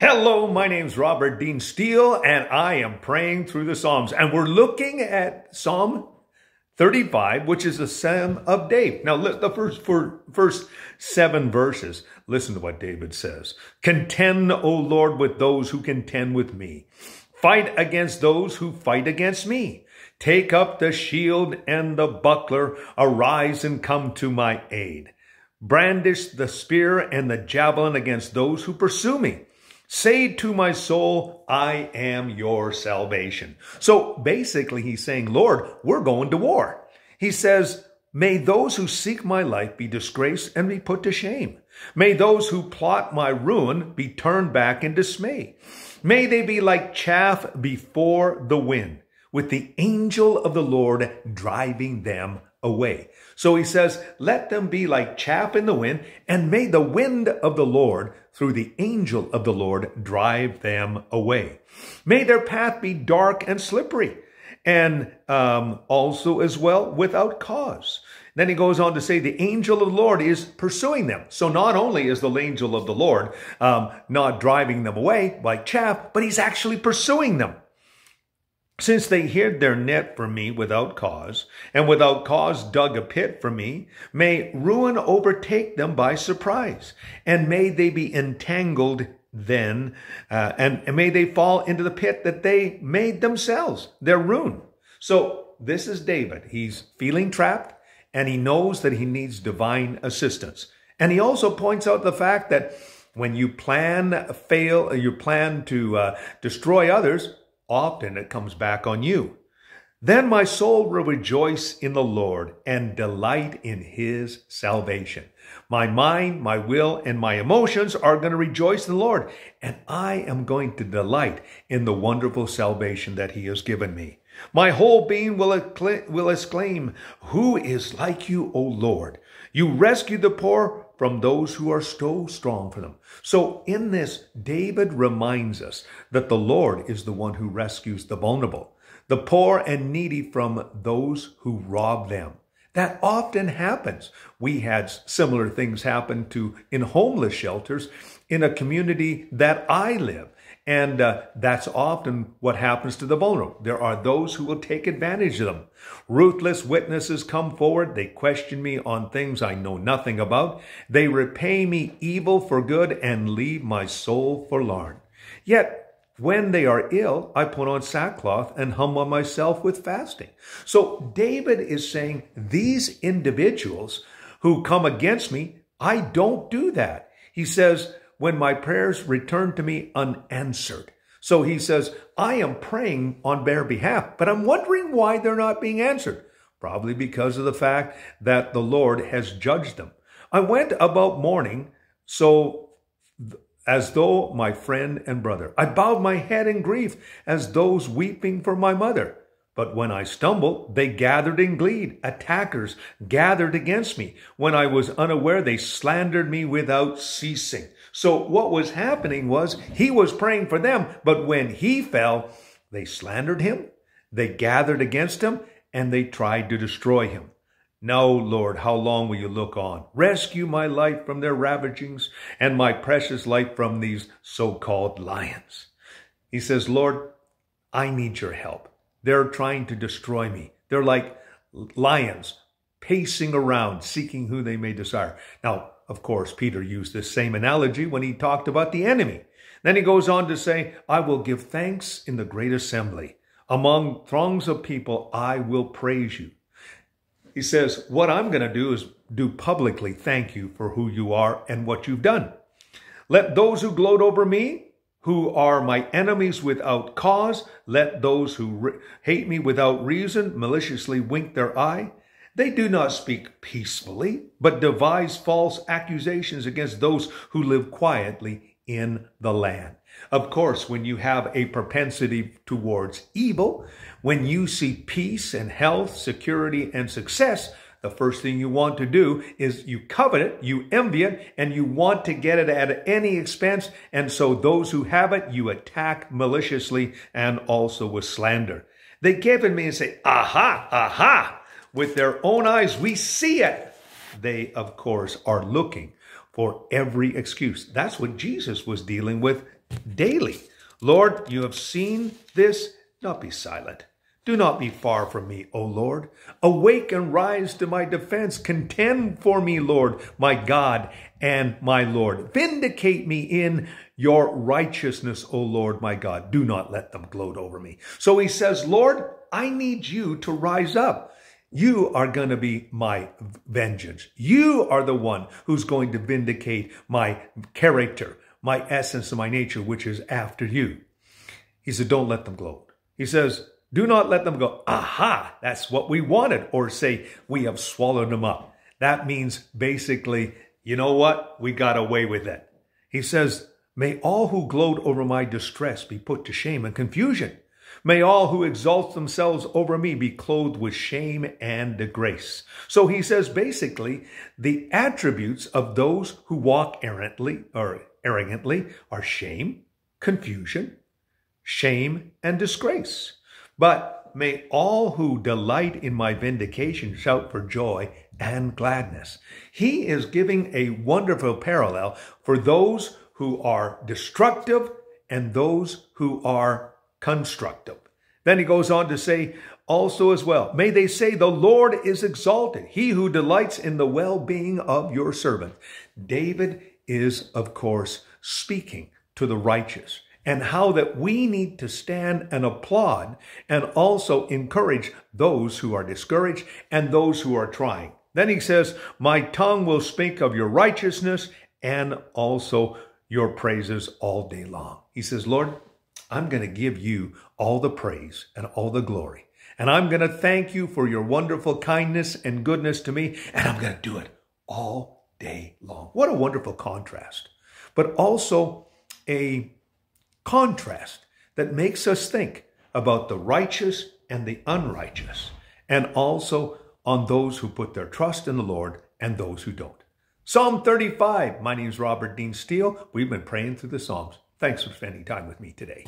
Hello, my name's Robert Dean Steel, and I am praying through the Psalms. And we're looking at Psalm 35, which is the Psalm of David. Now, the first, for, first seven verses, listen to what David says. Contend, O Lord, with those who contend with me. Fight against those who fight against me. Take up the shield and the buckler. Arise and come to my aid. Brandish the spear and the javelin against those who pursue me. Say to my soul, I am your salvation. So basically, he's saying, Lord, we're going to war. He says, May those who seek my life be disgraced and be put to shame. May those who plot my ruin be turned back in dismay. May they be like chaff before the wind, with the angel of the Lord driving them away. So he says, let them be like chaff in the wind, and may the wind of the Lord through the angel of the Lord drive them away. May their path be dark and slippery, and um, also as well without cause. Then he goes on to say the angel of the Lord is pursuing them. So not only is the angel of the Lord um, not driving them away like chaff, but he's actually pursuing them. Since they hid their net for me without cause, and without cause dug a pit for me, may ruin overtake them by surprise, and may they be entangled then, uh, and, and may they fall into the pit that they made themselves, their ruin. So this is David. He's feeling trapped, and he knows that he needs divine assistance. And he also points out the fact that when you plan fail, you plan to uh, destroy others, often it comes back on you. Then my soul will rejoice in the Lord and delight in his salvation. My mind, my will, and my emotions are going to rejoice in the Lord, and I am going to delight in the wonderful salvation that he has given me. My whole being will, will exclaim, Who is like you, O Lord? You rescue the poor from those who are so strong for them. So in this, David reminds us that the Lord is the one who rescues the vulnerable, the poor and needy from those who rob them. That often happens. We had similar things happen to in homeless shelters in a community that I live. And uh, that's often what happens to the vulnerable. There are those who will take advantage of them. Ruthless witnesses come forward. They question me on things I know nothing about. They repay me evil for good and leave my soul forlorn. Yet, when they are ill, I put on sackcloth and humble myself with fasting. So David is saying, these individuals who come against me, I don't do that. He says, when my prayers return to me unanswered. So he says, I am praying on their behalf, but I'm wondering why they're not being answered. Probably because of the fact that the Lord has judged them. I went about mourning, so as though my friend and brother. I bowed my head in grief as those weeping for my mother. But when I stumbled, they gathered in glee. Attackers gathered against me. When I was unaware, they slandered me without ceasing. So what was happening was he was praying for them, but when he fell, they slandered him, they gathered against him, and they tried to destroy him. No, Lord, how long will you look on? Rescue my life from their ravagings and my precious life from these so-called lions. He says, Lord, I need your help. They're trying to destroy me. They're like lions pacing around, seeking who they may desire. Now, of course, Peter used this same analogy when he talked about the enemy. Then he goes on to say, I will give thanks in the great assembly. Among throngs of people, I will praise you. He says, What I'm going to do is do publicly thank you for who you are and what you've done. Let those who gloat over me who are my enemies without cause. Let those who re- hate me without reason maliciously wink their eye. They do not speak peacefully, but devise false accusations against those who live quietly in the land. Of course, when you have a propensity towards evil, when you see peace and health, security and success, the first thing you want to do is you covet it, you envy it, and you want to get it at any expense. And so those who have it, you attack maliciously and also with slander. They give at me and say, aha, aha. With their own eyes, we see it. They, of course, are looking for every excuse. That's what Jesus was dealing with daily. Lord, you have seen this. Not be silent. Do not be far from me, O Lord. Awake and rise to my defense. Contend for me, Lord, my God and my Lord. Vindicate me in your righteousness, O Lord, my God. Do not let them gloat over me. So he says, Lord, I need you to rise up. You are going to be my vengeance. You are the one who's going to vindicate my character, my essence, and my nature, which is after you. He said, Don't let them gloat. He says, Do not let them go, Aha, that's what we wanted, or say, We have swallowed them up. That means basically, you know what? We got away with it. He says, May all who gloat over my distress be put to shame and confusion. May all who exalt themselves over me be clothed with shame and disgrace. So he says basically the attributes of those who walk errantly or arrogantly are shame, confusion, shame, and disgrace. But may all who delight in my vindication shout for joy and gladness. He is giving a wonderful parallel for those who are destructive and those who are constructive. Then he goes on to say also as well, may they say, the Lord is exalted, he who delights in the well-being of your servant. David is, of course, speaking to the righteous and how that we need to stand and applaud and also encourage those who are discouraged and those who are trying. Then he says, my tongue will speak of your righteousness and also your praises all day long. He says, Lord, I'm going to give you all the praise and all the glory. And I'm going to thank you for your wonderful kindness and goodness to me. And I'm going to do it all day long. What a wonderful contrast. But also a contrast that makes us think about the righteous and the unrighteous, and also on those who put their trust in the Lord and those who don't. Psalm 35. My name is Robert Dean Steel. We've been praying through the Psalms. Thanks for spending time with me today.